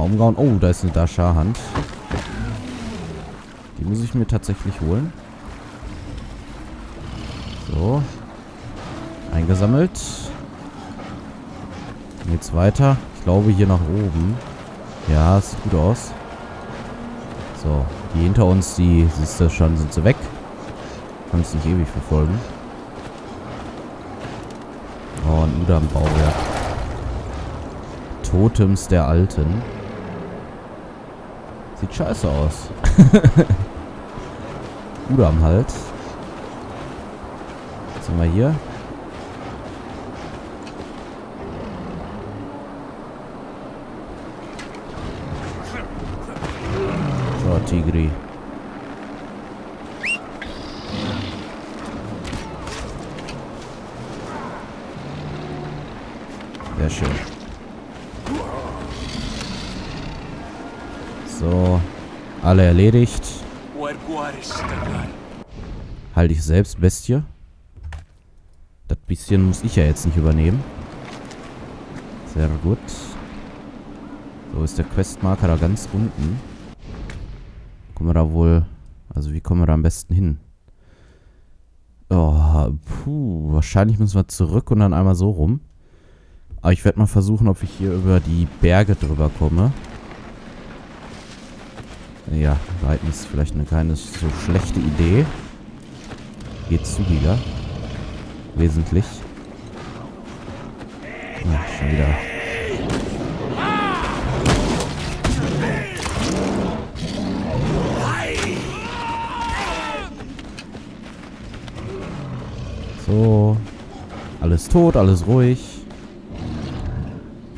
mal umgehauen. Oh, da ist eine Dasha-Hand. Die muss ich mir tatsächlich holen. So. Eingesammelt. Geht's weiter. Ich glaube hier nach oben. Ja, sieht gut aus. So, die hinter uns, die siehst du schon, sind sie weg. Kann es nicht ewig verfolgen. Oh, ein Udam-Bauwerk. Totems der Alten. Sieht scheiße aus. Udam halt. Was sind wir hier? Tigri. Sehr schön. So. Alle erledigt. Halte ich selbst, Bestie. Das bisschen muss ich ja jetzt nicht übernehmen. Sehr gut. So ist der Questmarker da ganz unten. Kommen wir da wohl... Also wie kommen wir da am besten hin? Oh, puh. Wahrscheinlich müssen wir zurück und dann einmal so rum. Aber ich werde mal versuchen, ob ich hier über die Berge drüber komme. Ja, Reiten ist vielleicht eine keine so schlechte Idee. Geht zügiger. Wesentlich. Ja, schon wieder. So. Alles tot, alles ruhig.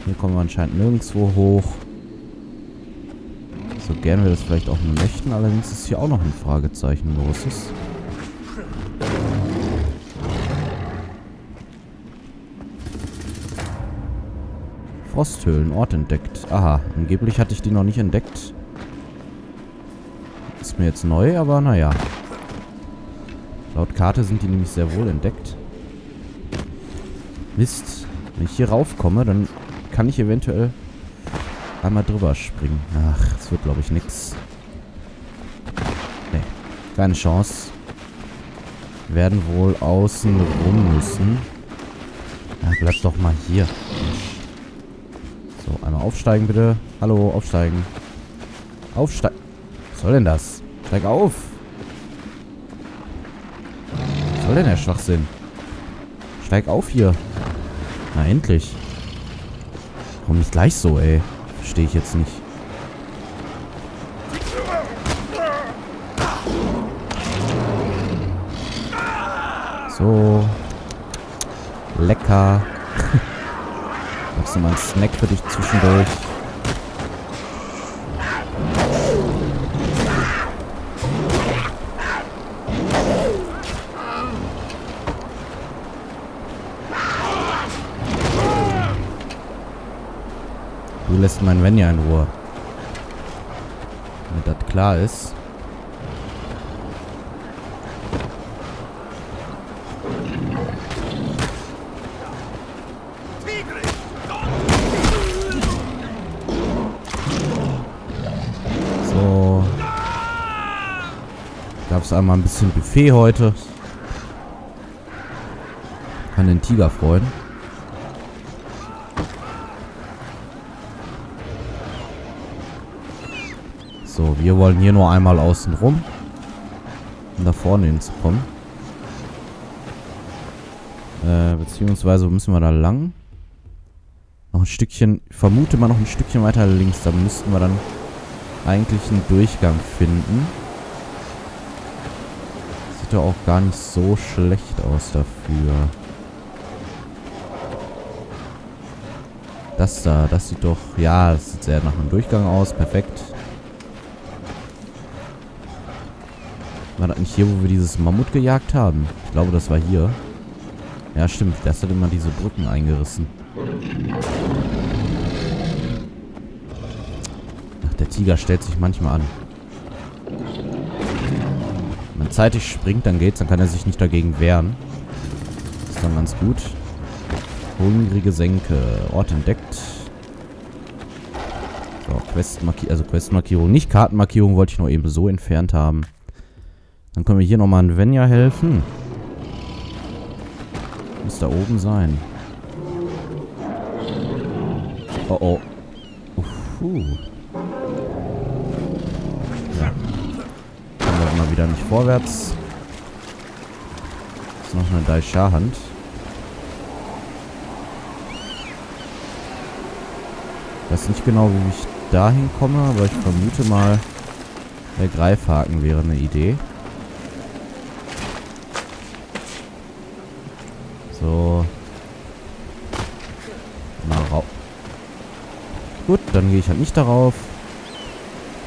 Hier kommen wir anscheinend nirgendwo hoch. Gern wir das vielleicht auch möchten. Allerdings ist hier auch noch ein Fragezeichen großes. Frosthöhlen, Ort entdeckt. Aha, angeblich hatte ich die noch nicht entdeckt. Ist mir jetzt neu, aber naja. Laut Karte sind die nämlich sehr wohl entdeckt. Mist. Wenn ich hier raufkomme, dann kann ich eventuell einmal drüber springen. Ach, das wird glaube ich nix. Nee, keine Chance. Wir werden wohl außen rum müssen. Ja, bleib doch mal hier. So, einmal aufsteigen bitte. Hallo, aufsteigen. Aufsteigen. Was soll denn das? Steig auf. Was soll denn der Schwachsinn? Steig auf hier. Na, endlich. Warum nicht gleich so, ey? Verstehe ich jetzt nicht. So. Lecker. Gibt's noch mal einen Snack für dich zwischendurch. Lässt meinen in Ruhe. Wenn das klar ist. So. Gab es einmal ein bisschen Buffet heute. Kann den Tiger freuen. Wir wollen hier nur einmal außen rum. Um da vorne hinzukommen. Äh, beziehungsweise müssen wir da lang. Noch ein Stückchen, vermute mal noch ein Stückchen weiter links. Da müssten wir dann eigentlich einen Durchgang finden. Sieht doch auch gar nicht so schlecht aus dafür. Das da, das sieht doch, ja, das sieht sehr nach einem Durchgang aus. Perfekt. War das nicht hier, wo wir dieses Mammut gejagt haben? Ich glaube, das war hier. Ja, stimmt. Das hat immer diese Brücken eingerissen. Ach, der Tiger stellt sich manchmal an. Wenn man zeitig springt, dann geht's. Dann kann er sich nicht dagegen wehren. Ist dann ganz gut. Hungrige Senke. Ort entdeckt. So, Questmarkierung, also Questmarkierung, nicht Kartenmarkierung, wollte ich nur eben so entfernt haben. Dann können wir hier nochmal an Venja helfen. Muss da oben sein. Oh oh. Uhu. Ja. Kommen wir mal wieder nicht vorwärts. Ist noch eine Daisha-Hand. Weiß nicht genau, wie ich dahin komme, aber ich vermute mal, der Greifhaken wäre eine Idee. So. Mal rauf. Gut, dann gehe ich halt nicht darauf.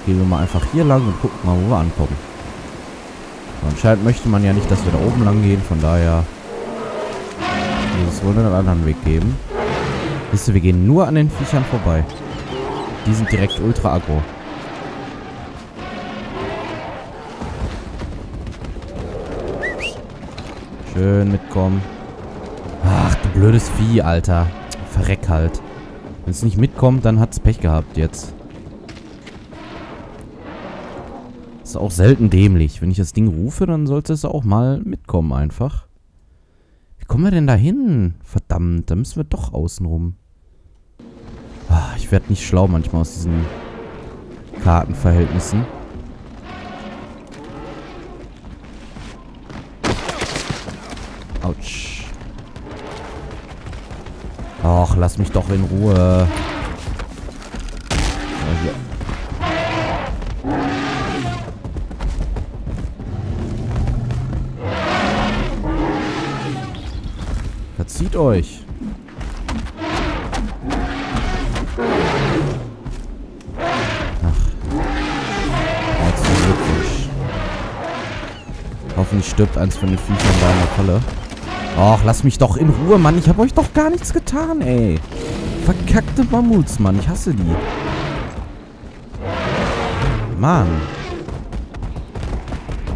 Gehen wir mal einfach hier lang und gucken mal, wo wir ankommen. anscheinend möchte man ja nicht, dass wir da oben lang gehen, von daher muss es wohl einen anderen Weg geben. Wisst ihr, wir gehen nur an den Viechern vorbei. Die sind direkt ultra aggro. Schön mitkommen. Ach, du blödes Vieh, Alter. Verreck halt. Wenn es nicht mitkommt, dann hat es Pech gehabt jetzt. Ist auch selten dämlich. Wenn ich das Ding rufe, dann sollte es auch mal mitkommen einfach. Wie kommen wir denn da hin? Verdammt, da müssen wir doch außen rum. Ah, ich werde nicht schlau manchmal aus diesen Kartenverhältnissen. Ach, lass mich doch in Ruhe. Verzieht euch. Hoffentlich stirbt eins von den Viechern in der Falle. Och, lass mich doch in Ruhe, Mann. Ich habe euch doch gar nichts getan, ey. Verkackte Mammuts, Mann. Ich hasse die. Mann.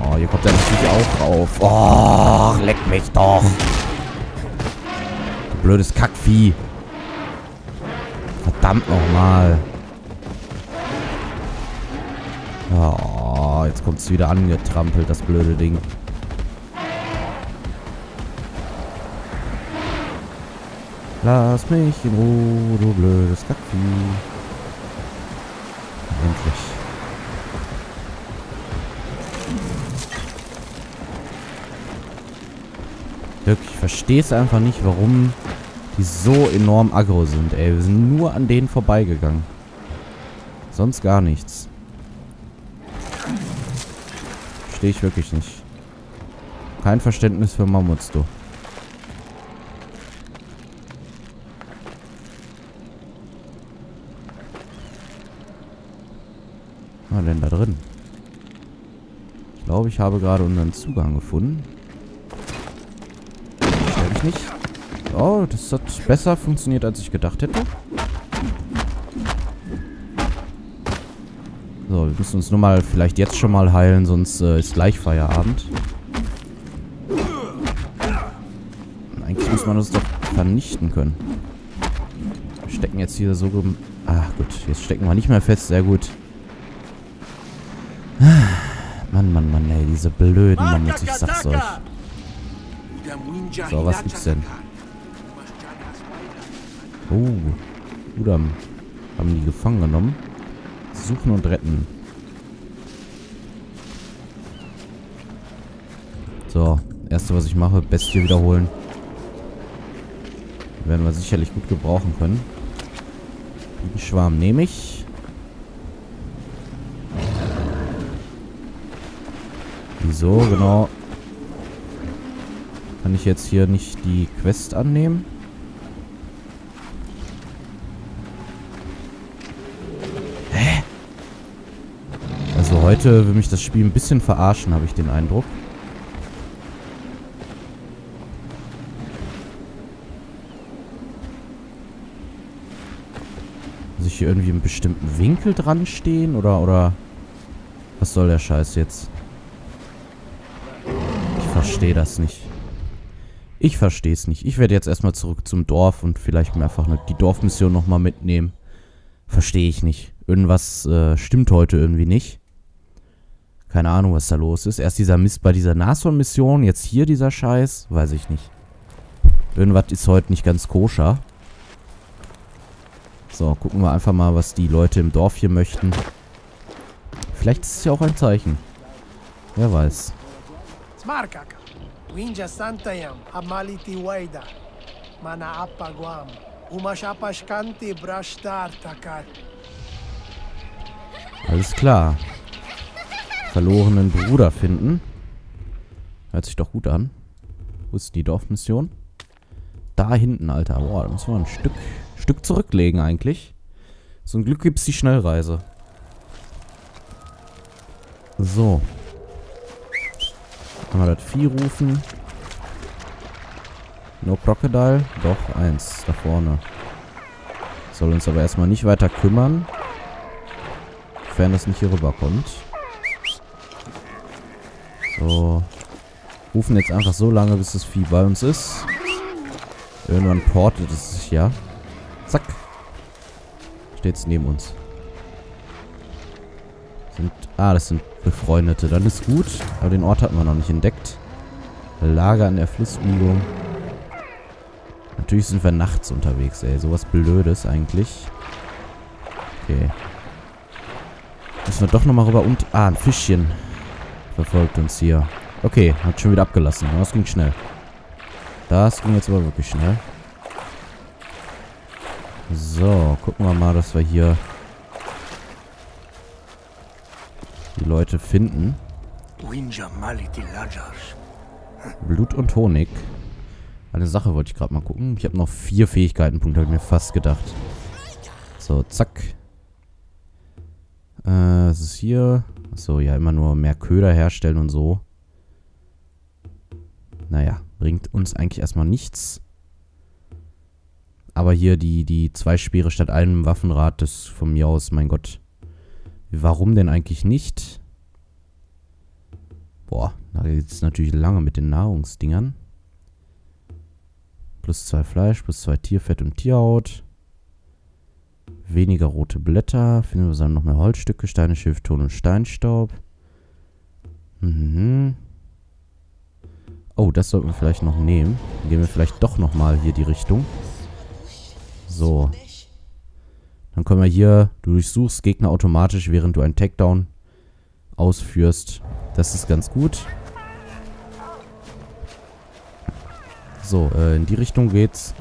Oh, hier kommt er natürlich auch drauf. Oh, leck mich doch. Du blödes Kackvieh. Verdammt nochmal. Oh, jetzt kommt es wieder angetrampelt, das blöde Ding. Lass mich in Ruhe, du blödes Kackvieh. Endlich. Wirklich, ich verstehe es einfach nicht, warum die so enorm aggro sind, ey. Wir sind nur an denen vorbeigegangen. Sonst gar nichts. Verstehe ich wirklich nicht. Kein Verständnis für Mammuts, du. War denn da drin? Ich glaube, ich habe gerade unseren Zugang gefunden. Glaube ich nicht. Oh, das hat besser funktioniert, als ich gedacht hätte. So, wir müssen uns nur mal vielleicht jetzt schon mal heilen, sonst äh, ist gleich Feierabend. Eigentlich muss man das doch vernichten können. Wir stecken jetzt hier so... Ah, gut. Jetzt stecken wir nicht mehr fest. Sehr gut. Mann, Mann, Mann, ey, diese blöden Mammuts, ich sag's euch. So, was gibt's denn? Oh, Udam. Haben die gefangen genommen. Suchen und retten. So, erste, was ich mache, Bestie wiederholen. Werden wir sicherlich gut gebrauchen können. Den Schwarm nehme ich. Wieso genau kann ich jetzt hier nicht die Quest annehmen? Hä? Also heute will mich das Spiel ein bisschen verarschen, habe ich den Eindruck. Muss ich hier irgendwie im bestimmten Winkel dran stehen? Oder, oder... Was soll der Scheiß jetzt? Verstehe das nicht. Ich verstehe es nicht. Ich werde jetzt erstmal zurück zum Dorf und vielleicht mir einfach die Dorfmission nochmal mitnehmen. Verstehe ich nicht. Irgendwas äh, stimmt heute irgendwie nicht. Keine Ahnung, was da los ist. Erst dieser Mist bei dieser Nashorn-Mission, jetzt hier dieser Scheiß. Weiß ich nicht. Irgendwas ist heute nicht ganz koscher. So, gucken wir einfach mal, was die Leute im Dorf hier möchten. Vielleicht ist es ja auch ein Zeichen. Wer weiß. Smarkaka. Winja Santayam, Amaliti Waida. Mana Appa Guam. Umashapashkanti Brashtar. Alles klar. Verlorenen Bruder finden. Hört sich doch gut an. Wo ist die Dorfmission? Da hinten, Alter. Boah, da müssen wir ein Stück, Stück zurücklegen eigentlich. Zum Glück gibt es die Schnellreise. So. Kann man das Vieh rufen? No Crocodile? Doch, eins. Da vorne. Soll uns aber erstmal nicht weiter kümmern. Sofern das nicht hier rüberkommt. So. Rufen jetzt einfach so lange, bis das Vieh bei uns ist. Irgendwann portet es sich ja. Zack. Steht's neben uns. Ah, das sind Befreundete. Dann ist gut. Aber den Ort hatten wir noch nicht entdeckt. Lager an der Flussbiegung. Natürlich sind wir nachts unterwegs, ey. Sowas Blödes eigentlich. Okay. Müssen wir doch nochmal rüber und... Ah, ein Fischchen. Verfolgt uns hier. Okay, hat schon wieder abgelassen. Das ging schnell. Das ging jetzt aber wirklich schnell. So, gucken wir mal, dass wir hier die Leute finden. Blut und Honig. Eine Sache wollte ich gerade mal gucken. Ich habe noch vier Fähigkeitenpunkte, habe ich mir fast gedacht. So, zack. Äh, was ist hier? Achso, ja, immer nur mehr Köder herstellen und so. Naja, bringt uns eigentlich erstmal nichts. Aber hier die, die zwei Speere statt einem Waffenrad, das von mir aus, mein Gott. Warum denn eigentlich nicht? Boah, da geht es natürlich lange mit den Nahrungsdingern. Plus zwei Fleisch, plus zwei Tierfett und Tierhaut. Weniger rote Blätter. Finden wir dann noch mehr Holzstücke, Steine, Schilf, Ton und Steinstaub. Mhm. Oh, das sollten wir vielleicht noch nehmen. Gehen wir vielleicht doch nochmal hier die Richtung. So. Dann können wir hier, du durchsuchst Gegner automatisch, während du einen Takedown ausführst. Das ist ganz gut. So, äh, in die Richtung geht's.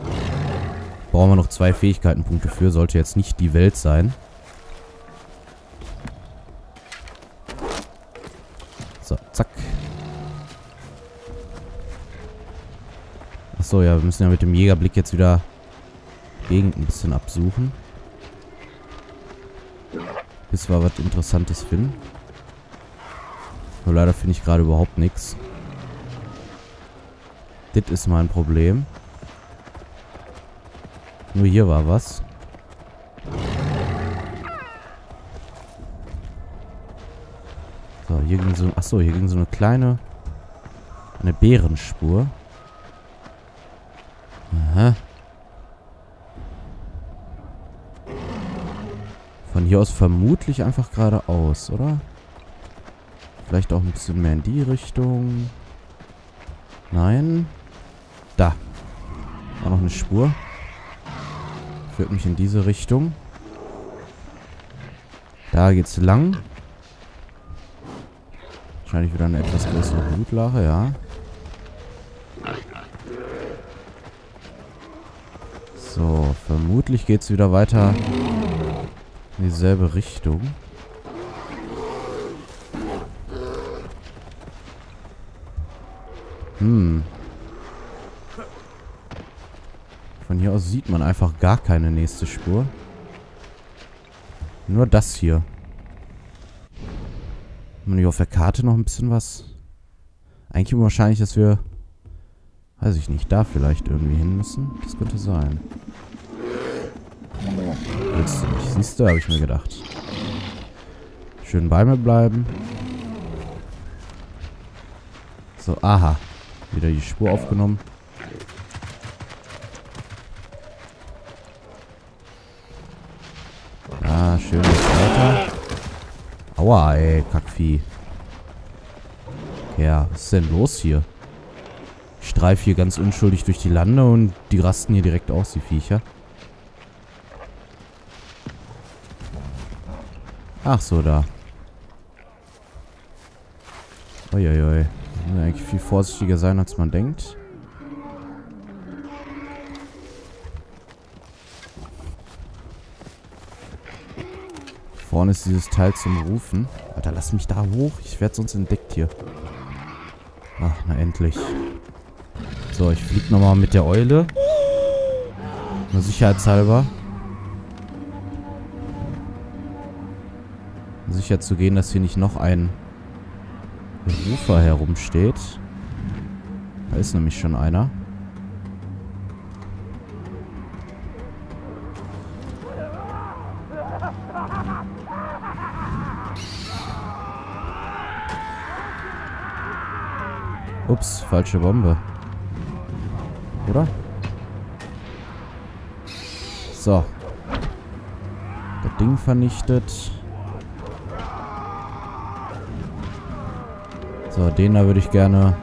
Brauchen wir noch zwei Fähigkeitenpunkte für. Sollte jetzt nicht die Welt sein. So, zack. Achso, ja, wir müssen ja mit dem Jägerblick jetzt wieder Gegend ein bisschen absuchen. Bis wir was Interessantes finden. Nur leider finde ich gerade überhaupt nichts. Das ist mein Problem. Nur hier war was. So, hier ging so... Achso, hier ging so eine kleine... Eine Bärenspur. Aha. Von hier aus vermutlich einfach geradeaus, oder? Vielleicht auch ein bisschen mehr in die Richtung. Nein. Da. War noch eine Spur. Führt mich in diese Richtung. Da geht's lang. Wahrscheinlich wieder eine etwas größere Blutlache, ja. So, vermutlich geht's wieder weiter in dieselbe Richtung. Hm. Von hier aus sieht man einfach gar keine nächste Spur. Nur das hier. Haben wir nicht auf der Karte noch ein bisschen was? Eigentlich unwahrscheinlich, dass wir... Weiß ich nicht, da vielleicht irgendwie hin müssen. Das könnte sein. Willst du nicht? Siehst du, habe ich mir gedacht. Schön bei mir bleiben. So, aha. Wieder die Spur aufgenommen. Schön weiter. Aua, ey, Kackvieh. Ja, was ist denn los hier? Ich streife hier ganz unschuldig durch die Lande und die rasten hier direkt aus, die Viecher. Ach so, da. Uiuiui. Muss eigentlich viel vorsichtiger sein, als man denkt. Vorne ist dieses Teil zum Rufen. Alter, lass mich da hoch. Ich werde sonst entdeckt hier. Ach, na endlich. So, ich fliege nochmal mit der Eule. Nur sicherheitshalber. Sicher zu gehen, dass hier nicht noch ein Rufer herumsteht. Da ist nämlich schon einer. Ups, falsche Bombe. Oder? So. Das Ding vernichtet. So, den da würde ich gerne...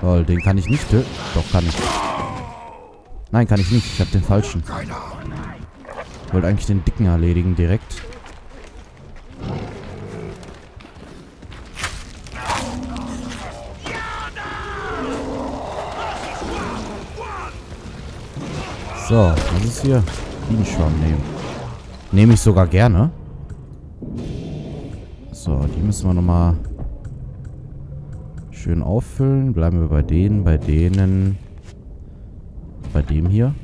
Lol, den kann ich nicht töten. Doch, kann ich. Nein, kann ich nicht. Ich habe den falschen. Ich wollte eigentlich den dicken erledigen direkt. So, was ist hier? Bienenschwamm nehmen. Nehme ich sogar gerne. So, die müssen wir nochmal schön auffüllen. Bleiben wir bei denen, bei denen. Bei dem hier.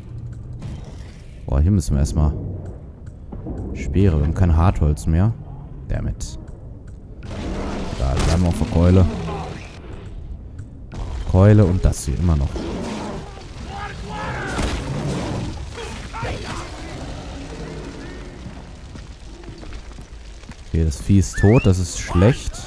Boah, hier müssen wir erstmal Speere. Wir haben kein Hartholz mehr. Damit. Da bleiben wir auf der Keule. Keule und das hier immer noch. Okay, das Vieh ist tot, das ist schlecht.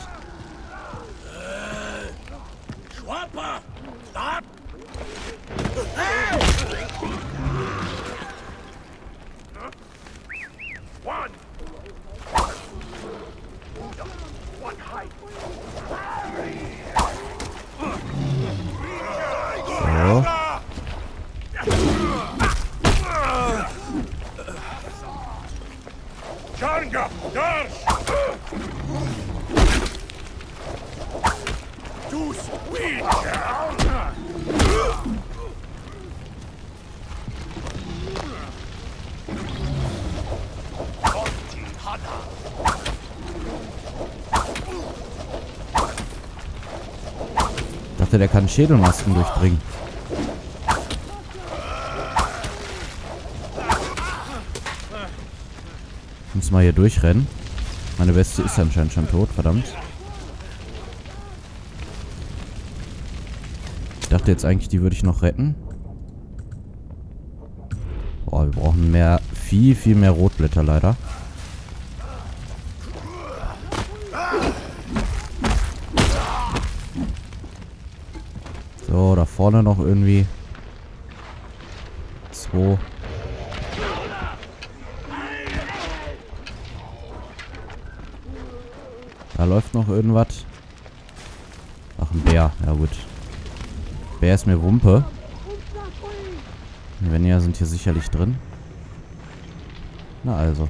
Dachte, der kann Schädelmasken durchdringen. Muss mal hier durchrennen. Meine Bestie ist anscheinend schon tot, verdammt. Ich dachte jetzt eigentlich, die würde ich noch retten. Boah, wir brauchen mehr, viel, viel mehr Rotblätter leider. So, da vorne noch irgendwie. Zwei. Da läuft noch irgendwas. Ach, ein Bär. Ja gut. Bär ist mir Wumpe. Wenn ja, sind hier sicherlich drin. Na also.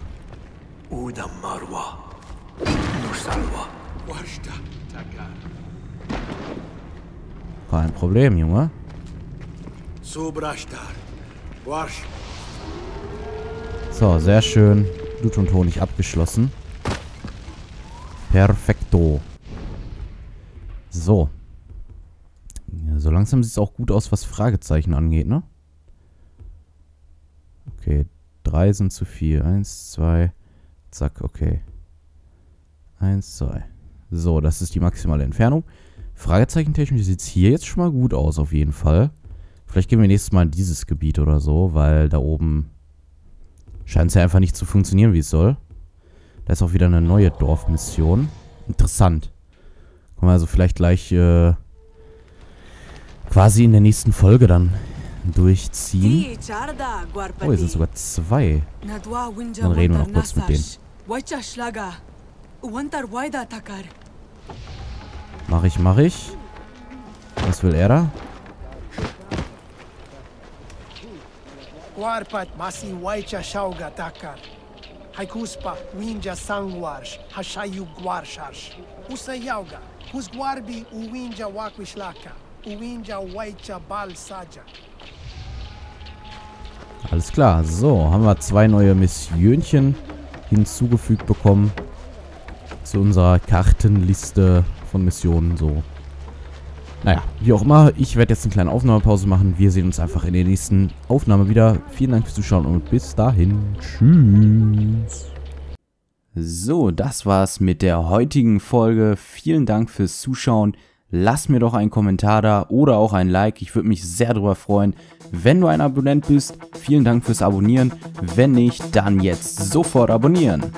Kein Problem, Junge. So, sehr schön. Blut und Honig abgeschlossen. Perfekto. So. Ja, so langsam sieht es auch gut aus, was Fragezeichen angeht, ne? Okay, drei sind zu viel. Eins, zwei, zack, okay. Eins, zwei. So, das ist die maximale Entfernung. Fragezeichentechnisch sieht es hier jetzt schon mal gut aus, auf jeden Fall. Vielleicht gehen wir nächstes Mal in dieses Gebiet oder so, weil da oben scheint es ja einfach nicht zu funktionieren, wie es soll. Da ist auch wieder eine neue Dorfmission. Interessant. Kommen wir also vielleicht gleich äh, quasi in der nächsten Folge dann durchziehen. Oh, hier sind sogar zwei. Dann reden wir noch kurz mit denen. Mach ich, mach ich. Was will er da? Warpat masi waicha shauga takar. Haikuspa winja sangwarsh hashayu gwarsharsh. Usa yauga. Hus gwarbi uwinja wakwishlaka. Uwinja waicha bal saja. Alles klar. So, haben wir zwei neue Missionchen hinzugefügt bekommen. Zu unserer Kartenliste von Missionen. So. Naja, wie auch immer, ich werde jetzt eine kleine Aufnahmepause machen. Wir sehen uns einfach in der nächsten Aufnahme wieder. Vielen Dank fürs Zuschauen und bis dahin. Tschüss. So, das war's mit der heutigen Folge. Vielen Dank fürs Zuschauen. Lass mir doch einen Kommentar da oder auch ein Like. Ich würde mich sehr darüber freuen. Wenn du ein Abonnent bist, vielen Dank fürs Abonnieren. Wenn nicht, dann jetzt sofort abonnieren.